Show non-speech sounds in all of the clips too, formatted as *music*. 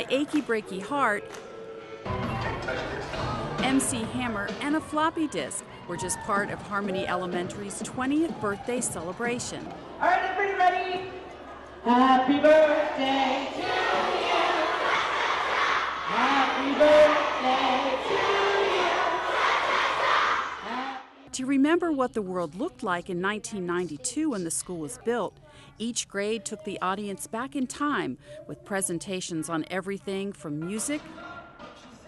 My Achy Breaky Heart, MC Hammer, and a floppy disk were just part of Harmony Elementary's 20th birthday celebration. All right, everybody ready? Happy birthday to you. Happy birthday to you. To remember what the world looked like in 1992 when the school was built, each grade took the audience back in time with presentations on everything from music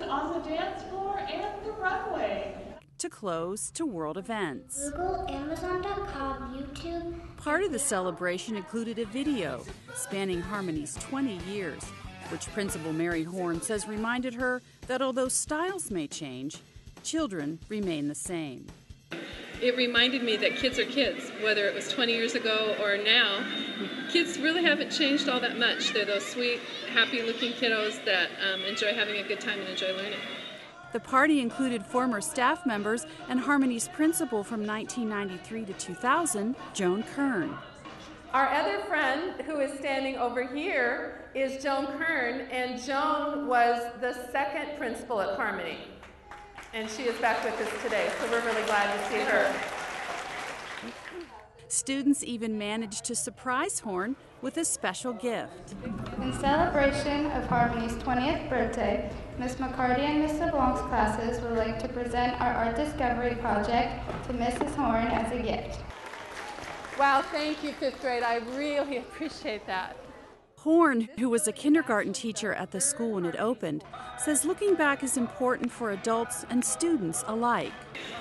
On the dance floor and the runway. to clothes to world events. Google, Amazon.com, YouTube. Part of the celebration included a video spanning Harmony's 20 years, which Principal Mary Horn says reminded her that although styles may change, children remain the same. It reminded me that kids are kids, whether it was 20 years ago or now. Kids really haven't changed all that much. They're those sweet, happy looking kiddos that um, enjoy having a good time and enjoy learning. The party included former staff members and Harmony's principal from 1993 to 2000, Joan Kern. Our other friend who is standing over here is Joan Kern, and Joan was the second principal at Harmony. And she is back with us today, so we're really glad to see her. Students even managed to surprise Horn with a special gift. In celebration of Harmony's 20th birthday, Miss McCarty and Miss LeBlanc's classes would like to present our art discovery project to Mrs. Horn as a gift. Wow, thank you, fifth grade. I really *laughs* appreciate that. Horn, who was a kindergarten teacher at the school when it opened, says looking back is important for adults and students alike.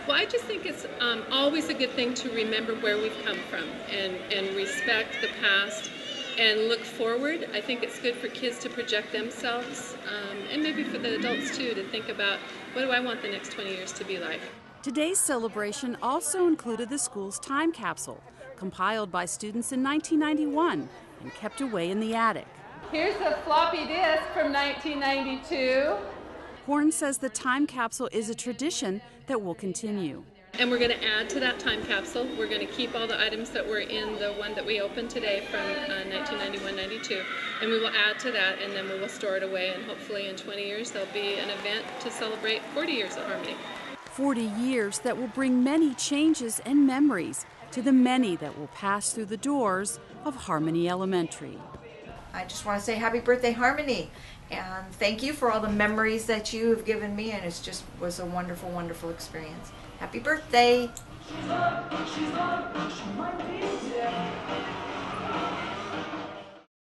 Well, I just think it's um, always a good thing to remember where we've come from and, and respect the past and look forward. I think it's good for kids to project themselves um, and maybe for the adults too to think about what do I want the next 20 years to be like. Today's celebration also included the school's time capsule, compiled by students in 1991 and kept away in the attic. Here's a floppy disk from 1992. Horn says the time capsule is a tradition that will continue. And we're going to add to that time capsule. We're going to keep all the items that were in the one that we opened today from uh, 1991-92, and we will add to that, and then we will store it away. And hopefully, in 20 years, there'll be an event to celebrate 40 years of Harmony. 40 years that will bring many changes and memories to the many that will pass through the doors of Harmony Elementary. I just want to say happy birthday, Harmony, and thank you for all the memories that you have given me, and it's just was a wonderful, wonderful experience. Happy birthday! She's up, she's up, she